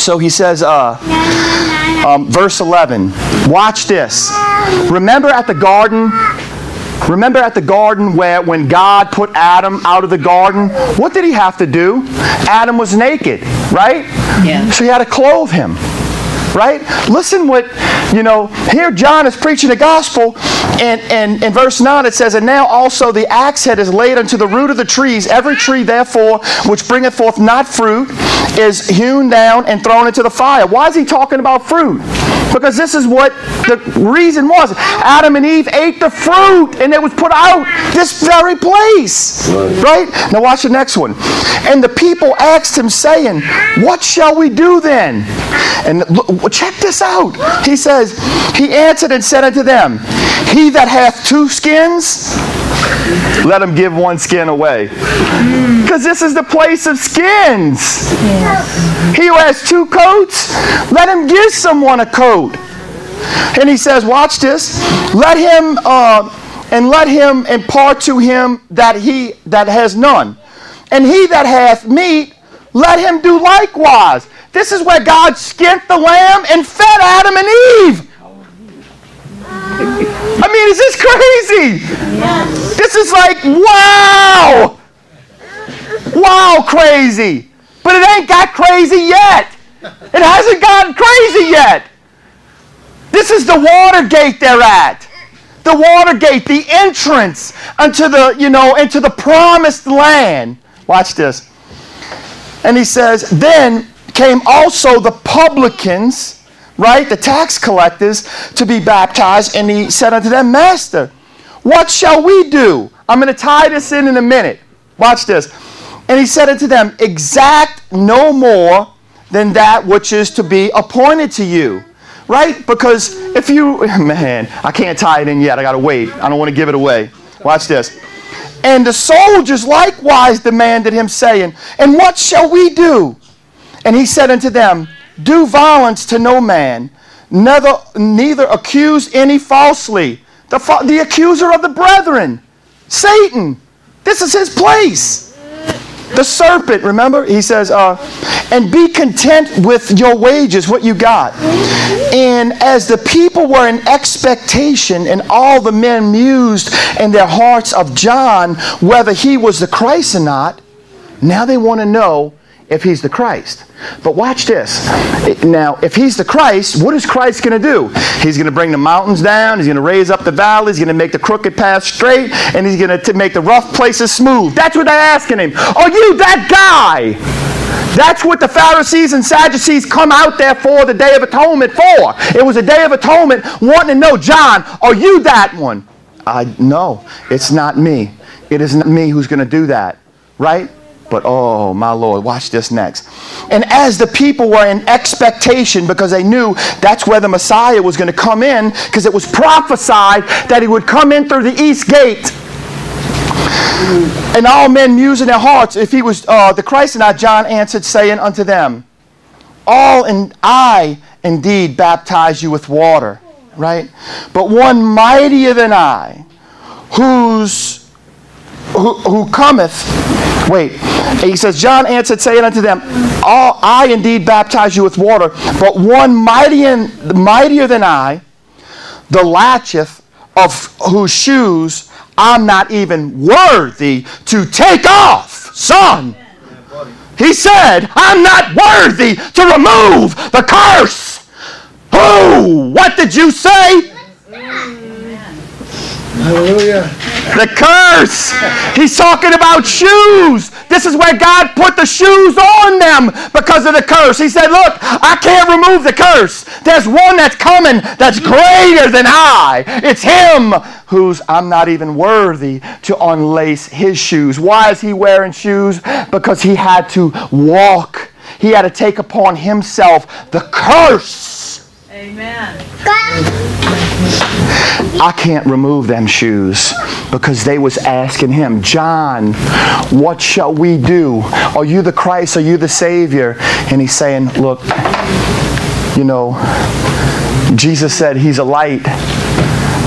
So he says, uh, um, verse 11, watch this. Remember at the garden Remember at the garden where when God put Adam out of the garden, what did he have to do? Adam was naked, right? Yeah. So he had to clothe him. Right? Listen what, you know, here John is preaching the gospel, and, and in verse 9 it says, And now also the axe head is laid unto the root of the trees. Every tree, therefore, which bringeth forth not fruit, is hewn down and thrown into the fire. Why is he talking about fruit? Because this is what the reason was. Adam and Eve ate the fruit and it was put out this very place. Right? Now watch the next one. And the people asked him, saying, What shall we do then? And look, check this out. He says, He answered and said unto them, He that hath two skins, let him give one skin away. Because this is the place of skins. He who has two coats, let him give someone a coat. And he says, watch this. Let him uh, and let him impart to him that he that has none. And he that hath meat, let him do likewise. This is where God skinned the lamb and fed Adam and Eve. I mean, is this crazy? This is like, wow! Wow, crazy. But it ain't got crazy yet. It hasn't gotten crazy yet. This is the water gate they're at. The water gate, the entrance unto the, you know, into the promised land. Watch this. And he says, Then came also the publicans, right, the tax collectors, to be baptized. And he said unto them, Master, what shall we do? I'm going to tie this in in a minute. Watch this. And he said unto them, Exact no more than that which is to be appointed to you. Right? Because if you, man, I can't tie it in yet. I got to wait. I don't want to give it away. Watch this. And the soldiers likewise demanded him, saying, And what shall we do? And he said unto them, Do violence to no man, neither, neither accuse any falsely. The, the accuser of the brethren, Satan. This is his place. The serpent, remember? He says, uh, and be content with your wages, what you got. And as the people were in expectation, and all the men mused in their hearts of John whether he was the Christ or not, now they want to know if he's the Christ. But watch this. Now, if he's the Christ, what is Christ going to do? He's going to bring the mountains down, he's going to raise up the valleys, he's going to make the crooked path straight, and he's going to make the rough places smooth. That's what they're asking him. Are you that guy? That's what the Pharisees and Sadducees come out there for the Day of Atonement for. It was a Day of Atonement wanting to know, John, are you that one? I no, it's not me. It is not me who's going to do that. Right? But oh, my Lord, watch this next. And as the people were in expectation, because they knew that's where the Messiah was going to come in, because it was prophesied that he would come in through the east gate. And all men mused in their hearts if he was uh, the Christ. And not, John answered, saying unto them, All and I indeed baptize you with water, right? But one mightier than I, whose who, who cometh Wait. He says, John answered, saying unto them, All, I indeed baptize you with water, but one mightier, mightier than I, the latcheth of whose shoes I'm not even worthy to take off. Son. He said, I'm not worthy to remove the curse. Who? What did you say? Hallelujah. The curse. He's talking about shoes. This is where God put the shoes on them because of the curse. He said, Look, I can't remove the curse. There's one that's coming that's greater than I. It's Him who's I'm not even worthy to unlace His shoes. Why is He wearing shoes? Because He had to walk, He had to take upon Himself the curse. Amen. I can't remove them shoes because they was asking him, John, what shall we do? Are you the Christ? Are you the Savior? And he's saying, look, you know, Jesus said he's a light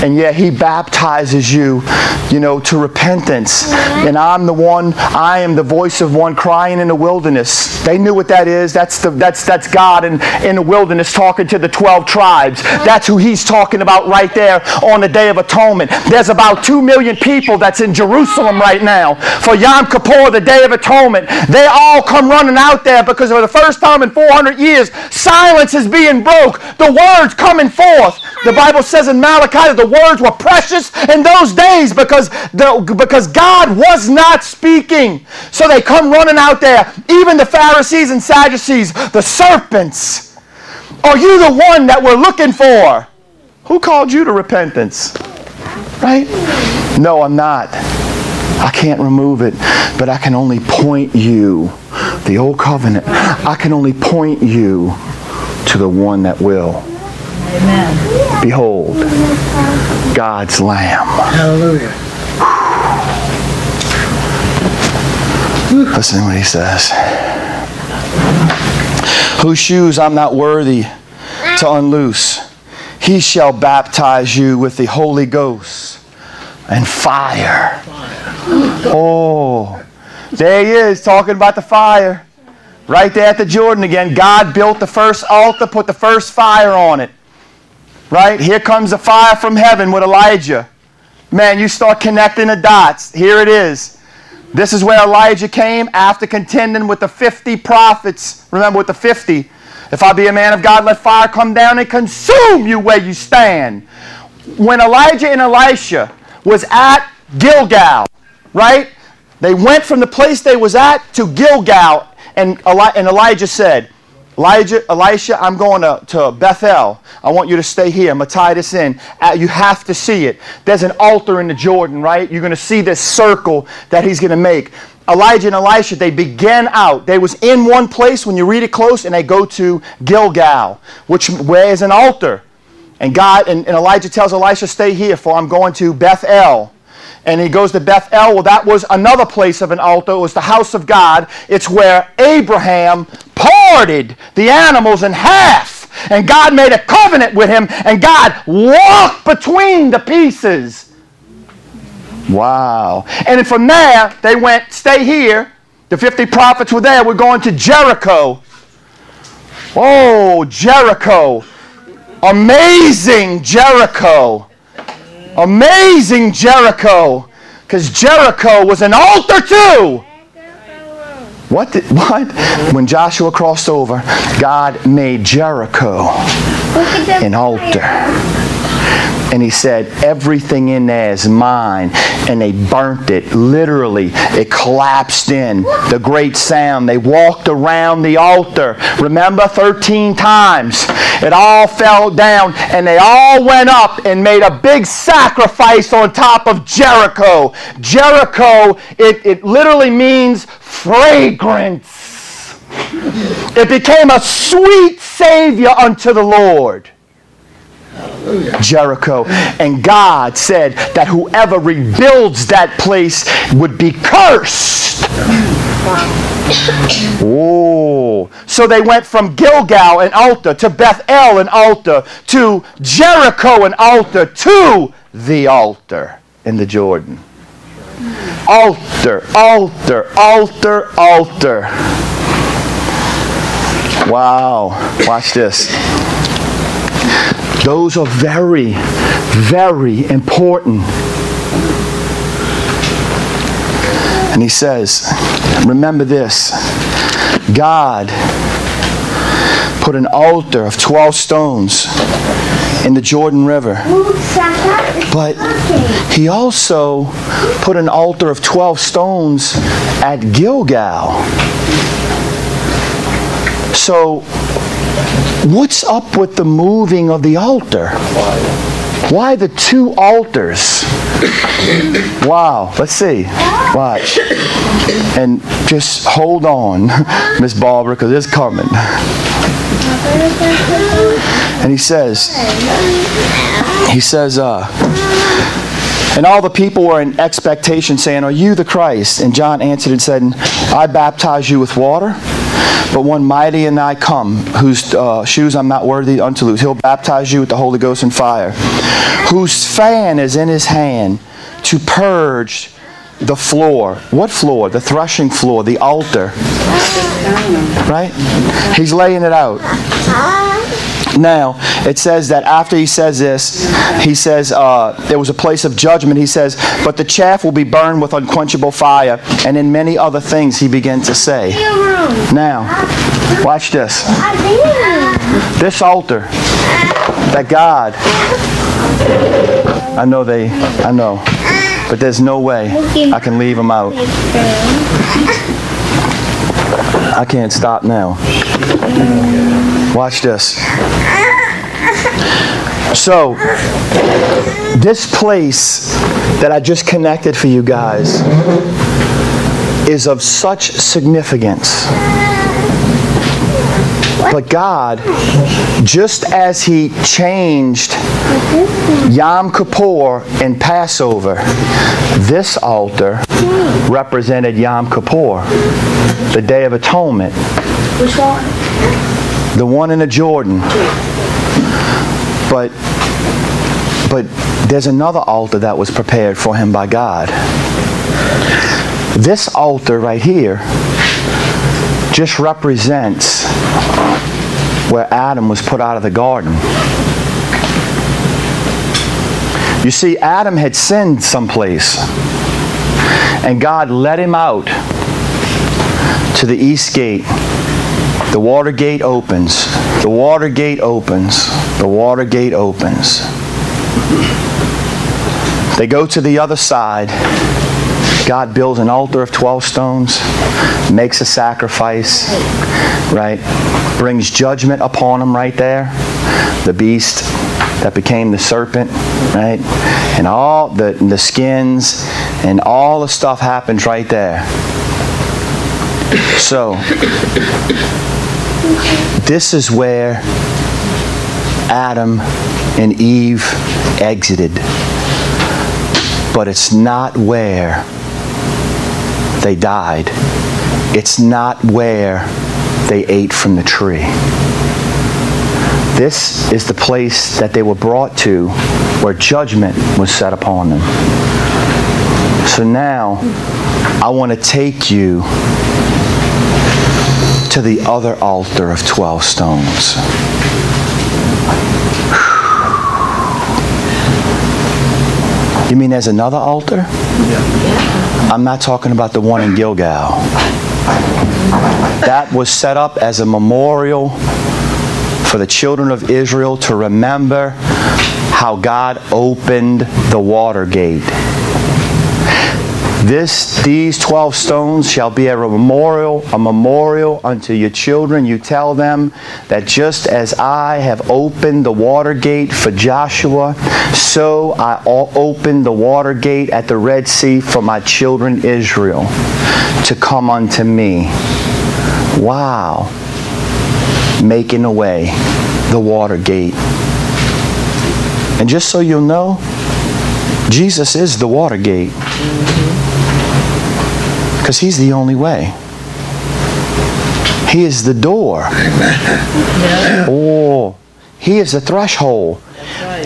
And yet he baptizes you, you know, to repentance. And I'm the one, I am the voice of one crying in the wilderness. They knew what that is. That's the that's that's God in, in the wilderness talking to the 12 tribes. That's who he's talking about right there on the Day of Atonement. There's about 2 million people that's in Jerusalem right now for Yom Kippur, the Day of Atonement. They all come running out there because for the first time in 400 years, silence is being broke. The words coming forth. The Bible says in Malachi that the words were precious in those days because, the, because God was not speaking. So they come running out there. Even the Pharisees and Sadducees, the serpents. Are you the one that we're looking for? Who called you to repentance? Right? No, I'm not. I can't remove it, but I can only point you, the old covenant, I can only point you to the one that will. Amen. Behold, God's Lamb. Hallelujah. Listen to what he says. Whose shoes I'm not worthy to unloose. He shall baptize you with the Holy Ghost and fire. Oh, there he is talking about the fire. Right there at the Jordan again. God built the first altar, put the first fire on it. Right? Here comes the fire from heaven with Elijah. Man, you start connecting the dots. Here it is. This is where Elijah came after contending with the 50 prophets. Remember, with the 50. If I be a man of God, let fire come down and consume you where you stand. When Elijah and Elisha was at Gilgal, right? They went from the place they was at to Gilgal, and Elijah said, Elijah, Elisha, I'm going to, to Bethel. I want you to stay here. I'm going to tie this in. Uh, you have to see it. There's an altar in the Jordan, right? You're going to see this circle that he's going to make. Elijah and Elisha, they began out. They was in one place when you read it close, and they go to Gilgal, which where is an altar. And God and, and Elijah tells Elisha, "Stay here, for I'm going to Bethel." And he goes to Bethel. Well, that was another place of an altar. It was the house of God. It's where Abraham parted the animals in half. And God made a covenant with him, and God walked between the pieces. Wow. And from there, they went, stay here. The 50 prophets were there. We're going to Jericho. Oh, Jericho. Amazing Jericho. Amazing Jericho. Because Jericho was an altar too. What did, what? When Joshua crossed over, God made Jericho an altar and he said, Everything in there is mine. And they burnt it. Literally, it collapsed in. The great sound. They walked around the altar. Remember, 13 times. It all fell down, and they all went up and made a big sacrifice on top of Jericho. Jericho, it, it literally means fragrance. It became a sweet Savior unto the Lord. Jericho. And God said that whoever rebuilds that place would be cursed. Oh, so they went from Gilgal, and altar, to Bethel, and altar, to Jericho, and altar, to the altar in the Jordan. Altar, altar, altar, altar. Wow. Watch this. Those are very, very important. And he says, remember this God put an altar of 12 stones in the Jordan River. But he also put an altar of 12 stones at Gilgal. So What's up with the moving of the altar? Why the two altars? wow, let's see. Watch. And just hold on, Miss Barbara, because it's coming. And he says, he says, uh, and all the people were in expectation, saying, Are you the Christ? And John answered and said, I baptize you with water But one mighty and I come, whose uh, shoes I'm not worthy unto loose. He'll baptize you with the Holy Ghost and fire, whose fan is in his hand to purge the floor. What floor? The threshing floor, the altar. Right? He's laying it out. Now, it says that after he says this, he says uh, there was a place of judgment. He says, but the chaff will be burned with unquenchable fire, and in many other things he began to say. Now, watch this. This altar that God, I know they, I know, but there's no way I can leave them out. I can't stop now. Watch this. So, this place that I just connected for you guys is of such significance. But God, just as He changed Yom Kippur and Passover, this altar represented Yom Kippur, the Day of Atonement. Which one? The one in the Jordan. But but there's another altar that was prepared for him by God. This altar right here just represents where Adam was put out of the garden. You see, Adam had sinned someplace, and God let him out to the east gate. The water gate opens. The water gate opens. The water gate opens. They go to the other side. God builds an altar of 12 stones, makes a sacrifice, right? Brings judgment upon them right there. The beast that became the serpent, right? And all the, the skins and all the stuff happens right there. So, this is where Adam and Eve exited. But it's not where they died. It's not where they ate from the tree. This is the place that they were brought to where judgment was set upon them. So now I want to take you to the other altar of 12 stones. You mean there's another altar? I'm not talking about the one in Gilgal. That was set up as a memorial for the children of Israel to remember how God opened the water gate. This, these 12 stones shall be a memorial, a memorial unto your children. You tell them that just as I have opened the water gate for Joshua, so I opened the water gate at the Red Sea for my children Israel to come unto me. Wow. Making away the water gate. And just so you'll know, Jesus is the water gate. Because he's the only way. He is the door. Oh, he is the threshold.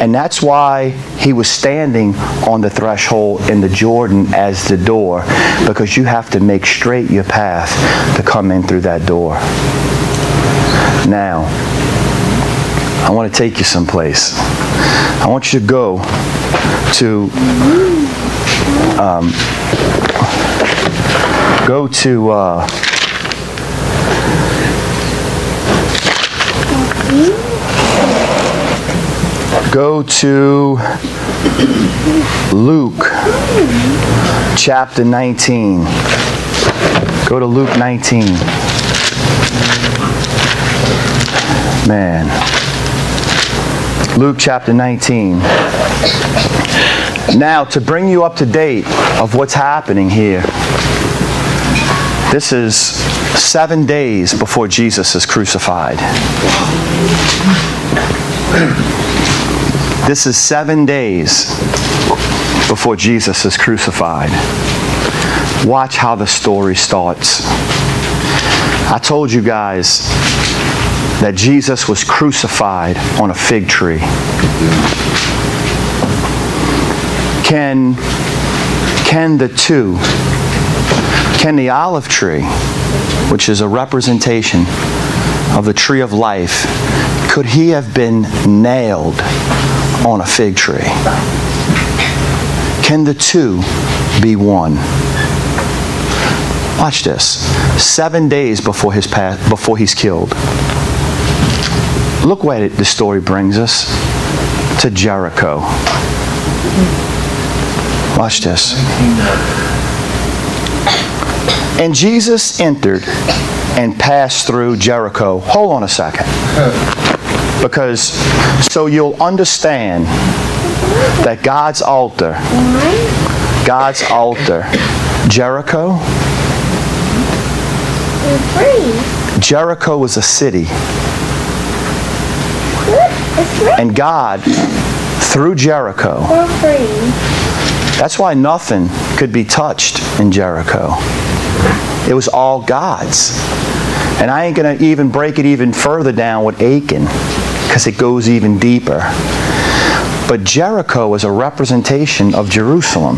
And that's why he was standing on the threshold in the Jordan as the door, because you have to make straight your path to come in through that door. Now, I want to take you someplace. I want you to go to um, go to uh, go to Luke chapter 19. Go to Luke 19. Man. Luke chapter 19. Now, to bring you up to date of what's happening here, this is seven days before Jesus is crucified. This is seven days before Jesus is crucified. Watch how the story starts. I told you guys that Jesus was crucified on a fig tree. Can, can the two, can the olive tree, which is a representation of the tree of life, could he have been nailed on a fig tree? Can the two be one? Watch this. Seven days before his path, before he's killed. Look where the story brings us to Jericho. Watch this. And Jesus entered and passed through Jericho. Hold on a second. Because so you'll understand that God's altar, God's altar, Jericho, Jericho was a city. And God, through Jericho, that's why nothing could be touched in Jericho. It was all God's. And I ain't going to even break it even further down with Achan because it goes even deeper. But Jericho is a representation of Jerusalem.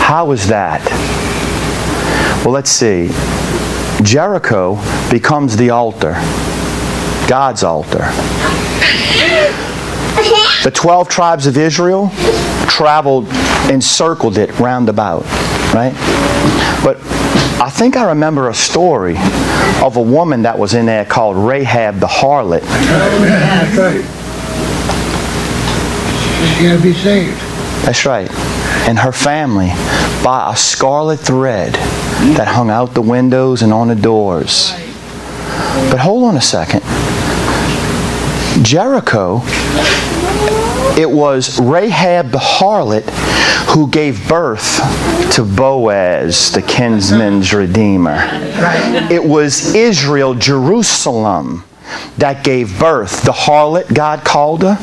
How is that? Well, let's see. Jericho becomes the altar, God's altar. The 12 tribes of Israel traveled and circled it roundabout, right? But I think I remember a story of a woman that was in there called Rahab the harlot. That's right. She got to be saved. That's right. And her family by a scarlet thread that hung out the windows and on the doors. But hold on a second. Jericho, it was Rahab the harlot who gave birth to Boaz, the kinsman's redeemer. It was Israel, Jerusalem, that gave birth. The harlot, God called her,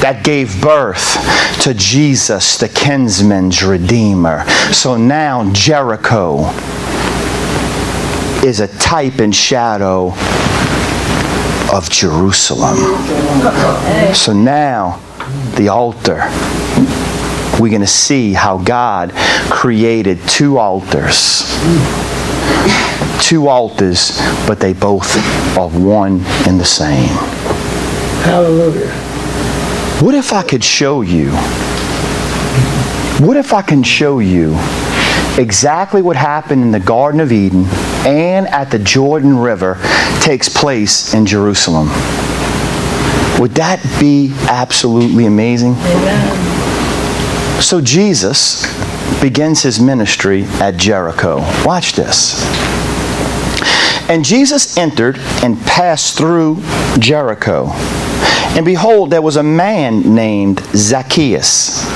that gave birth to Jesus, the kinsman's redeemer. So now Jericho is a type and shadow of Jerusalem. So now the altar we're going to see how God created two altars. Two altars, but they both are one and the same. Hallelujah. What if I could show you? What if I can show you exactly what happened in the Garden of Eden and at the Jordan River takes place in Jerusalem? Would that be absolutely amazing? Amen. So Jesus begins his ministry at Jericho. Watch this. And Jesus entered and passed through Jericho. And behold, there was a man named Zacchaeus,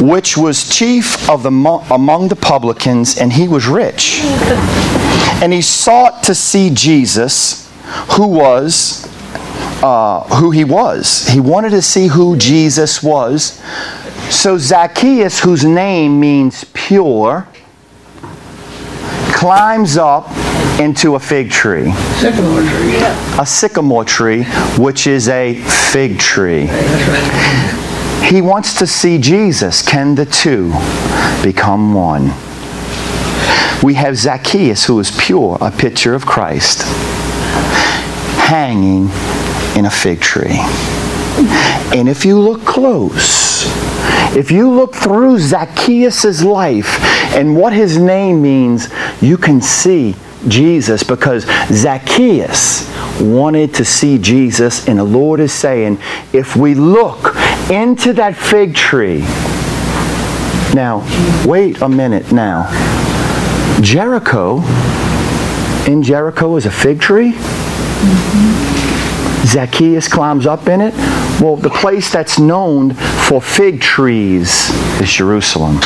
which was chief of the among the publicans, and he was rich. And he sought to see Jesus, who was uh, who he was. He wanted to see who Jesus was so Zacchaeus, whose name means pure, climbs up into a fig tree. Sycamore tree. Yeah. A sycamore tree, which is a fig tree. He wants to see Jesus. Can the two become one? We have Zacchaeus, who is pure, a picture of Christ, hanging in a fig tree. And if you look close, if you look through Zacchaeus' life and what his name means, you can see Jesus because Zacchaeus wanted to see Jesus, and the Lord is saying, if we look into that fig tree, now, wait a minute now. Jericho, in Jericho is a fig tree? Mm-hmm. Zacchaeus climbs up in it. Well, the place that's known for fig trees is Jerusalem.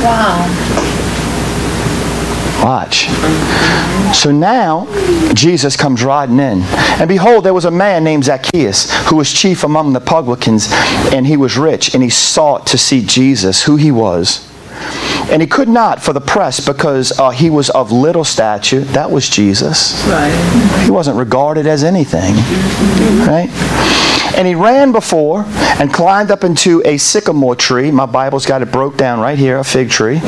Wow. Watch. So now Jesus comes riding in. And behold, there was a man named Zacchaeus who was chief among the publicans, and he was rich, and he sought to see Jesus, who he was. And he could not for the press because uh, he was of little stature. That was Jesus. Right. He wasn't regarded as anything. Right? And he ran before and climbed up into a sycamore tree. My Bible's got it broke down right here, a fig tree,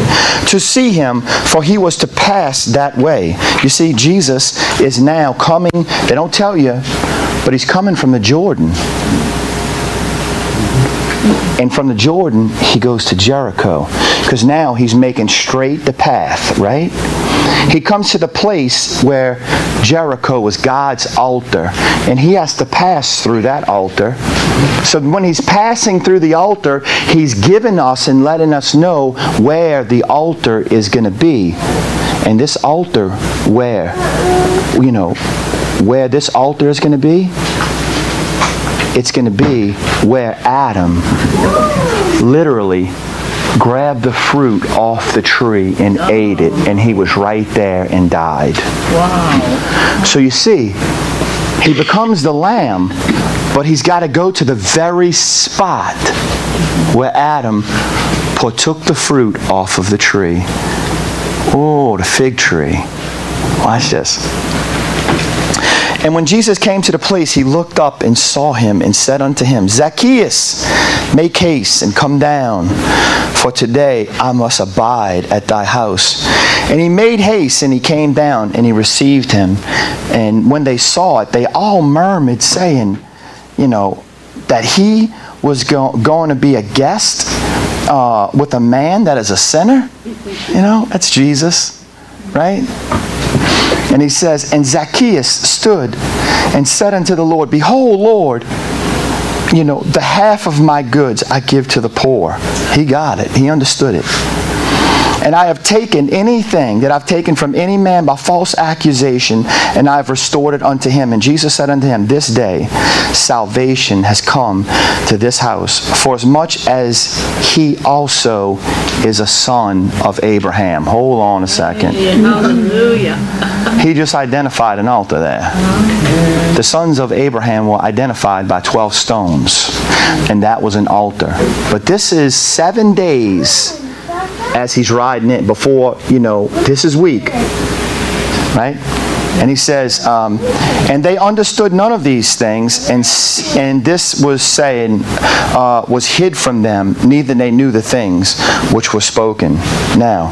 to see him, for he was to pass that way. You see, Jesus is now coming. They don't tell you, but he's coming from the Jordan. And from the Jordan, he goes to Jericho. Because now he's making straight the path, right? He comes to the place where Jericho was God's altar. And he has to pass through that altar. So when he's passing through the altar, he's giving us and letting us know where the altar is going to be. And this altar, where? You know, where this altar is going to be? It's going to be where Adam literally grabbed the fruit off the tree and ate it, and he was right there and died. Wow. So you see, he becomes the lamb, but he's got to go to the very spot where Adam partook the fruit off of the tree. Oh, the fig tree. Watch this. And when Jesus came to the place, he looked up and saw him and said unto him, Zacchaeus, make haste and come down, for today I must abide at thy house. And he made haste and he came down and he received him. And when they saw it, they all murmured, saying, you know, that he was go- going to be a guest uh, with a man that is a sinner. You know, that's Jesus, right? And he says, And Zacchaeus stood and said unto the Lord, Behold, Lord, you know, the half of my goods I give to the poor. He got it, he understood it. And I have taken anything that I've taken from any man by false accusation, and I have restored it unto him. And Jesus said unto him, This day salvation has come to this house, for as much as he also is a son of Abraham. Hold on a second. Hallelujah. He just identified an altar there. The sons of Abraham were identified by 12 stones, and that was an altar. But this is seven days as he's riding it before, you know, this is weak. right? And he says, um, and they understood none of these things, and and this was saying uh, was hid from them, neither they knew the things which were spoken. Now,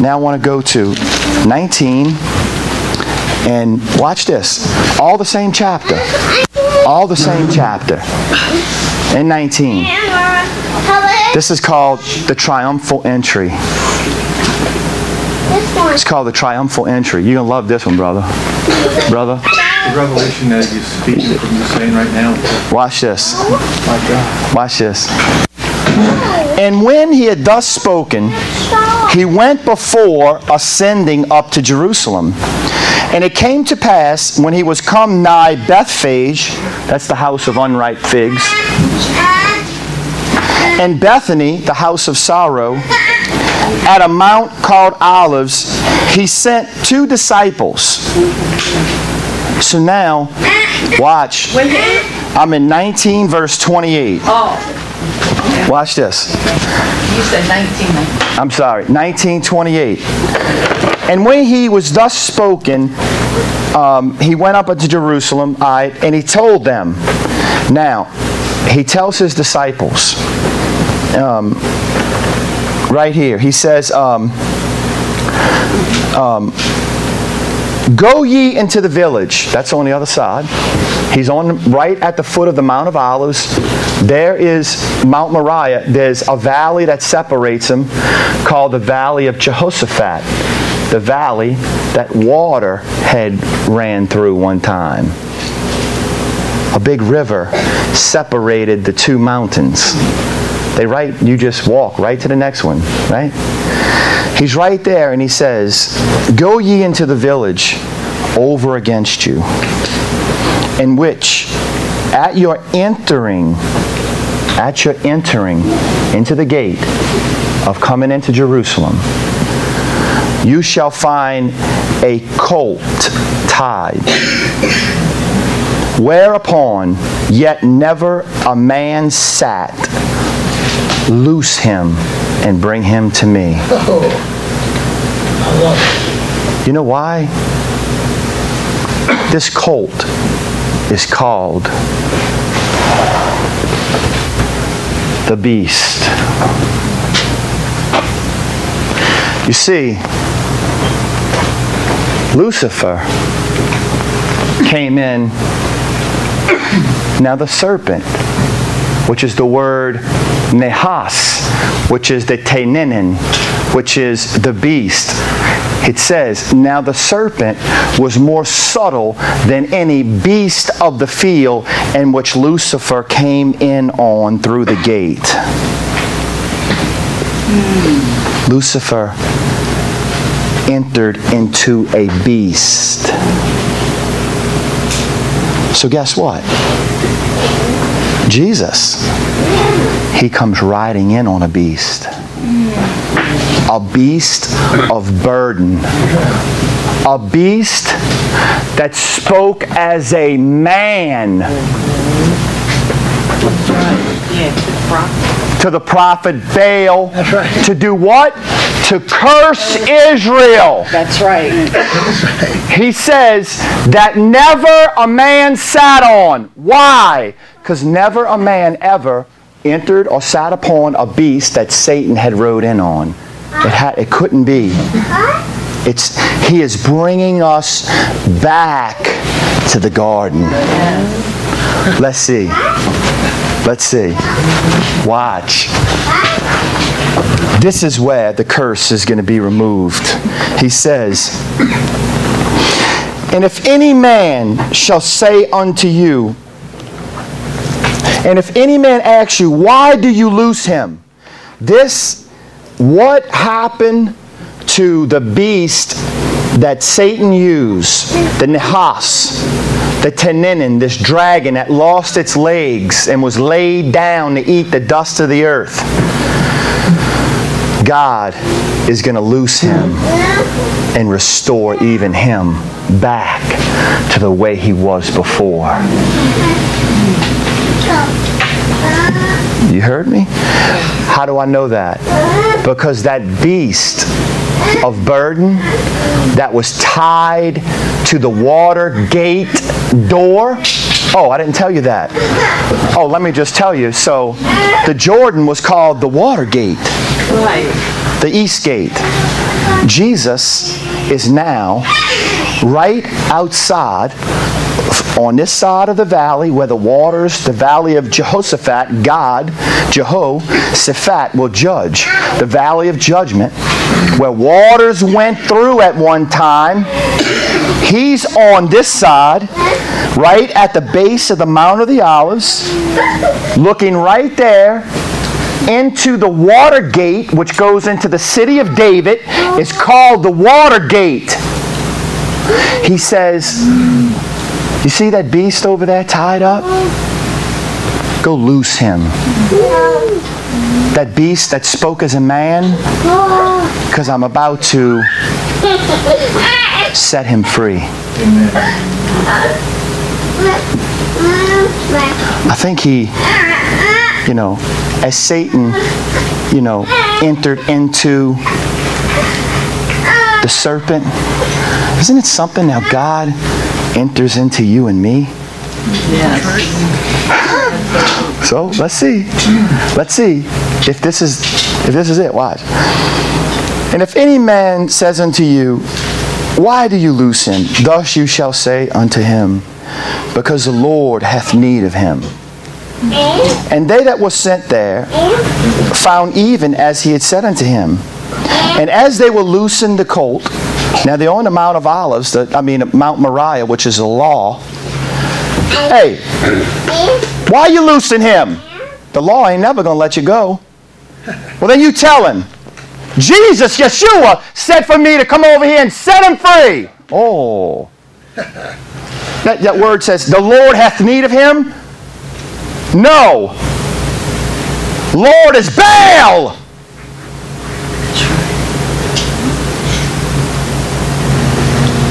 now I want to go to 19, and watch this. All the same chapter, all the same chapter. In 19, this is called the triumphal entry. It's called the triumphal entry. You're going to love this one, brother. Brother, The revelation that you're speaking from you saying right now, watch this. Watch this. And when he had thus spoken, he went before ascending up to Jerusalem. And it came to pass when he was come nigh Bethphage, that's the house of unripe figs, and Bethany, the house of sorrow, at a mount called Olives, he sent two disciples. So now, watch. I'm in 19, verse 28. Oh, Watch this. you said 19. I'm sorry, 1928. And when he was thus spoken, um, he went up unto Jerusalem, I, and he told them. Now, he tells his disciples, um, right here, he says, um, um, Go ye into the village. That's on the other side. He's on right at the foot of the Mount of Olives. There is Mount Moriah. There's a valley that separates them called the Valley of Jehoshaphat. The valley that water had ran through one time. A big river separated the two mountains. They right, you just walk right to the next one, right? He's right there and he says, Go ye into the village over against you, in which at your entering, at your entering into the gate of coming into Jerusalem, you shall find a colt tied, whereupon yet never a man sat. Loose him and bring him to me. Oh. You know why? This colt is called the beast. You see, Lucifer came in. Now, the serpent, which is the word nehas, which is the teninin, which is the beast. It says, Now the serpent was more subtle than any beast of the field, in which Lucifer came in on through the gate. Lucifer entered into a beast. So, guess what? Jesus, he comes riding in on a beast. A beast of burden. A beast that spoke as a man Yeah, the prophet. to the prophet Baal. Right. To do what? To curse Israel. That's right. He says that never a man sat on. Why? Because never a man ever entered or sat upon a beast that Satan had rode in on. It, had, it couldn't be. It's, he is bringing us back to the garden. Let's see. Let's see. Watch. This is where the curse is going to be removed. He says, And if any man shall say unto you, and if any man asks you, Why do you loose him? This, what happened to the beast that Satan used, the Nehas, the Tenenin, this dragon that lost its legs and was laid down to eat the dust of the earth? God is going to loose him and restore even him back to the way he was before. You heard me? How do I know that? Because that beast of burden that was tied to the water gate door. Oh, I didn't tell you that. Oh, let me just tell you. So, the Jordan was called the water gate Right. the east gate. Jesus is now right outside on this side of the valley where the waters, the valley of Jehoshaphat, God, Jehoshaphat will judge. The valley of judgment where waters went through at one time. He's on this side, right at the base of the Mount of the Olives, looking right there into the water gate, which goes into the city of David, is called the water gate. He says, You see that beast over there tied up? Go loose him. That beast that spoke as a man, because I'm about to set him free. I think he you know, as Satan, you know, entered into the serpent, isn't it something now God enters into you and me? Yes. So let's see. Let's see if this is if this is it. Watch. And if any man says unto you, Why do you loose him? Thus you shall say unto him, Because the Lord hath need of him. And they that were sent there found even as he had said unto him. And as they were loosing the colt, now the only on Mount of Olives, the, I mean Mount Moriah, which is a law. Hey, why you loosing him? The law ain't never going to let you go. Well, then you tell him. Jesus, Yeshua, said for me to come over here and set him free. Oh. That, that word says, the Lord hath need of him. No. Lord is Baal.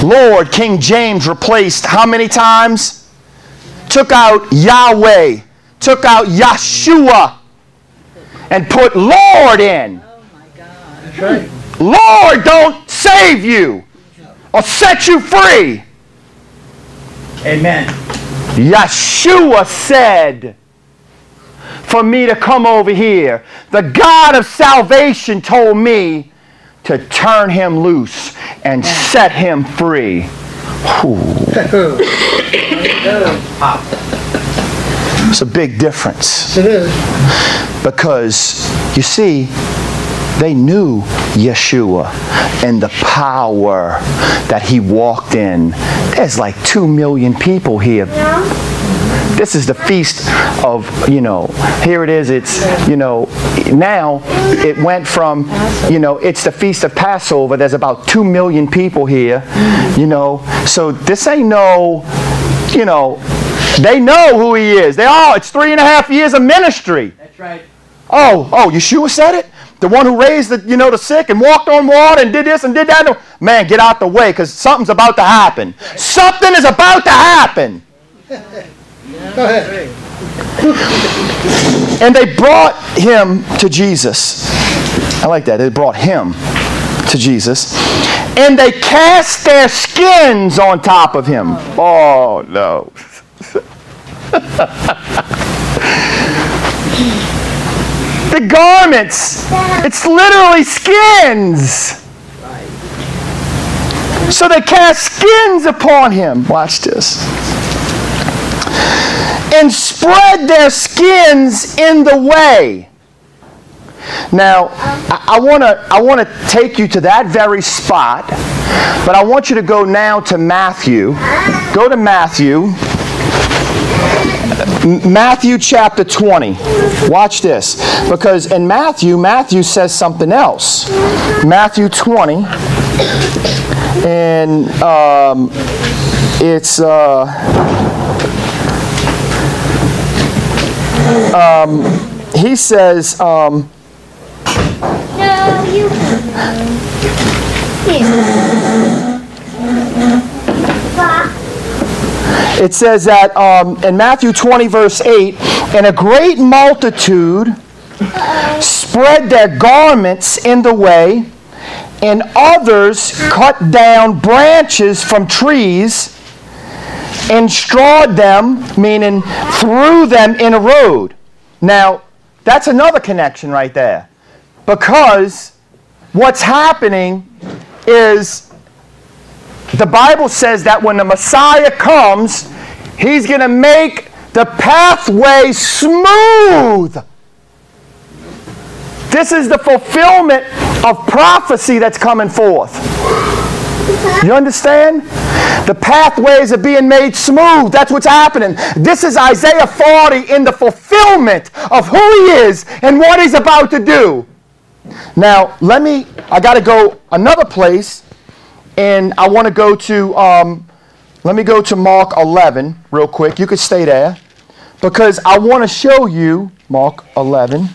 Lord, King James replaced how many times? Took out Yahweh, took out Yeshua, and put Lord in. Right. Lord don't save you or set you free. Amen. Yeshua said for me to come over here. The God of salvation told me to turn him loose and set him free. Whew. It's a big difference it is. because you see, they knew Yeshua and the power that he walked in. There's like two million people here. This is the feast of, you know, here it is. It's, you know, now it went from, you know, it's the feast of Passover. There's about two million people here, you know. So this ain't no, you know, they know who he is. They all, it's three and a half years of ministry. That's right. Oh, oh, Yeshua said it? The one who raised the, you know, the sick and walked on water and did this and did that? Man, get out the way because something's about to happen. Something is about to happen. Go ahead. And they brought him to Jesus. I like that. They brought him to Jesus. And they cast their skins on top of him. Oh, oh no. the garments, it's literally skins. So they cast skins upon him. Watch this. And spread their skins in the way. Now, I want to I want to take you to that very spot, but I want you to go now to Matthew. Go to Matthew. Matthew chapter 20. Watch this. Because in Matthew, Matthew says something else. Matthew 20. And um, it's. Uh, he says, um, No, you. It says that um, in Matthew 20, verse 8, and a great multitude spread their garments in the way, and others cut down branches from trees and strawed them, meaning threw them in a road. Now, that's another connection right there. Because what's happening is the Bible says that when the Messiah comes, he's going to make the pathway smooth. This is the fulfillment of prophecy that's coming forth. You understand? The pathways are being made smooth. That's what's happening. This is Isaiah 40 in the fulfillment of who he is and what he's about to do. Now, let me, I got to go another place, and I want to go to, um, let me go to Mark 11 real quick. You could stay there because I want to show you Mark 11.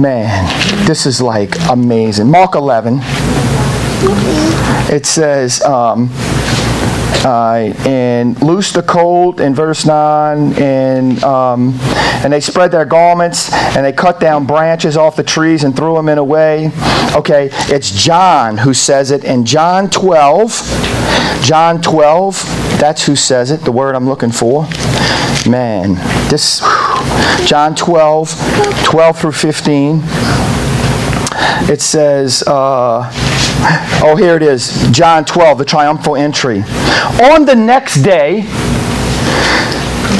Man, this is like amazing. Mark 11 it says, um, uh, and loose the colt in verse 9 and um, and they spread their garments and they cut down branches off the trees and threw them in a way. Okay it's john who says it in john 12 john 12 that's who says it the word i'm looking for. Man this john 12 12 through 15 it says, uh, oh, here it is, John 12, the triumphal entry. On the next day,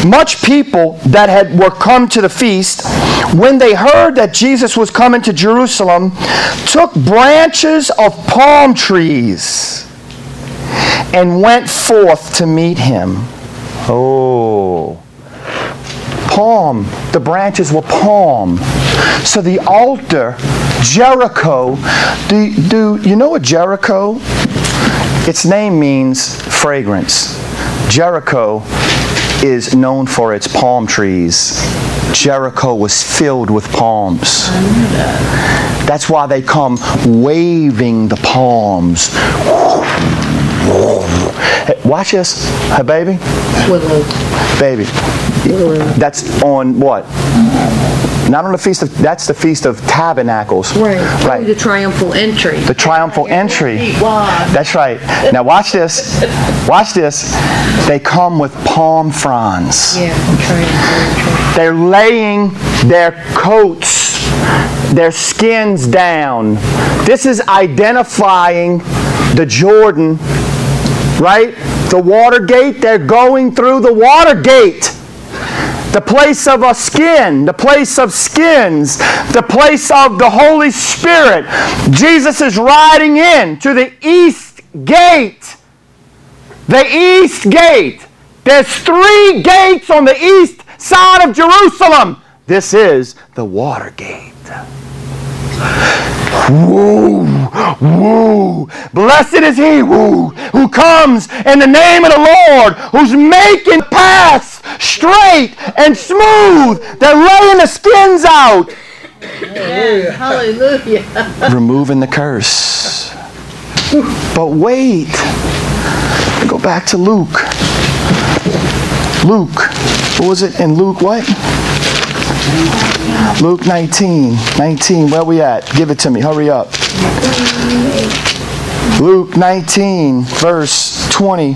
much people that had were come to the feast, when they heard that Jesus was coming to Jerusalem, took branches of palm trees and went forth to meet him. Oh palm. The branches were palm. So the altar, Jericho, do, do you know what Jericho? Its name means fragrance. Jericho is known for its palm trees. Jericho was filled with palms. That's why they come waving the palms. Hey, watch this, hey, baby. Baby, That's on what? Not on the feast of. That's the feast of tabernacles. Right. Right. The triumphal entry. The triumphal entry. That's right. Now watch this. Watch this. They come with palm fronds. Yeah, triumphal. They're laying their coats, their skins down. This is identifying the Jordan, right? The water gate. They're going through the water gate. The place of a skin, the place of skins, the place of the Holy Spirit. Jesus is riding in to the east gate. The east gate. There's three gates on the east side of Jerusalem. This is the water gate. Woo, woo. Blessed is he woo, who comes in the name of the Lord, who's making paths straight and smooth. They're laying the skins out, hallelujah. removing the curse. But wait, go back to Luke. Luke, what was it in Luke what? Luke 19, 19, where we at? Give it to me, hurry up. Luke 19, verse 20.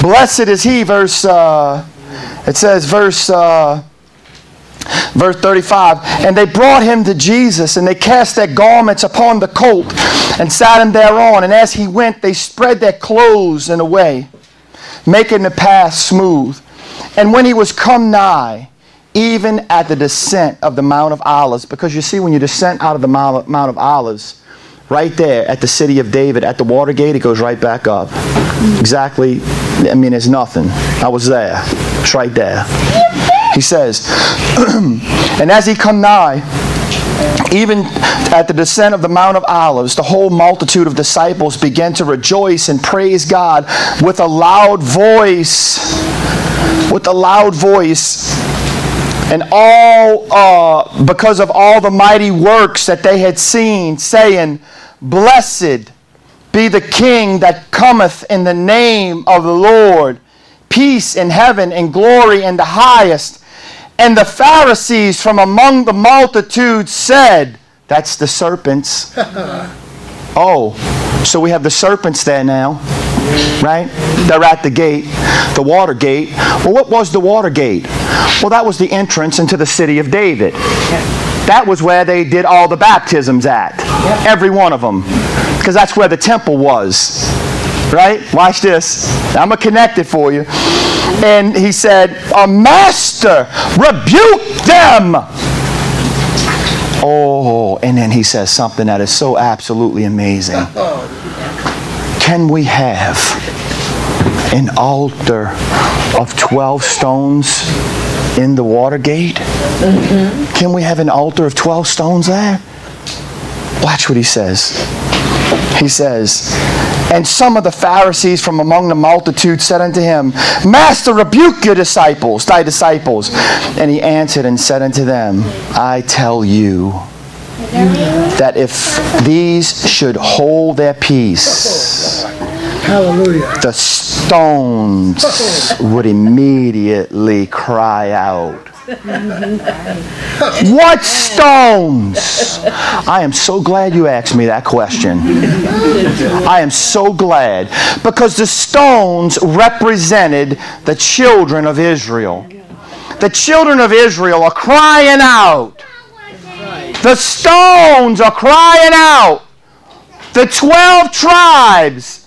Blessed is he, verse, uh, it says, verse, uh, verse 35. And they brought him to Jesus, and they cast their garments upon the colt, and sat him thereon. And as he went, they spread their clothes in a way, making the path smooth. And when he was come nigh, even at the descent of the Mount of Olives, because you see, when you descend out of the Mount of Olives, right there at the city of David, at the water gate, it goes right back up. Exactly, I mean, it's nothing. I was there. It's right there. He says, and as he come nigh, even at the descent of the Mount of Olives, the whole multitude of disciples began to rejoice and praise God with a loud voice. With a loud voice. And all, uh, because of all the mighty works that they had seen, saying, Blessed be the King that cometh in the name of the Lord. Peace in heaven and glory in the highest. And the Pharisees from among the multitude said, That's the serpents. oh, so we have the serpents there now, right? They're at the gate, the water gate. Well, what was the water gate? Well, that was the entrance into the city of David. That was where they did all the baptisms at, every one of them, because that's where the temple was. Right? Watch this. I'm going to connect it for you. And he said, A master, rebuke them. Oh, and then he says something that is so absolutely amazing. Oh, Can we have an altar of 12 stones in the water gate? Mm-hmm. Can we have an altar of 12 stones there? Watch what he says. He says, And some of the Pharisees from among the multitude said unto him, Master, rebuke your disciples, thy disciples. And he answered and said unto them, I tell you that if these should hold their peace, Hallelujah. the stones would immediately cry out. What stones? I am so glad you asked me that question. I am so glad because the stones represented the children of Israel. The children of Israel are crying out. The stones are crying out. The 12 tribes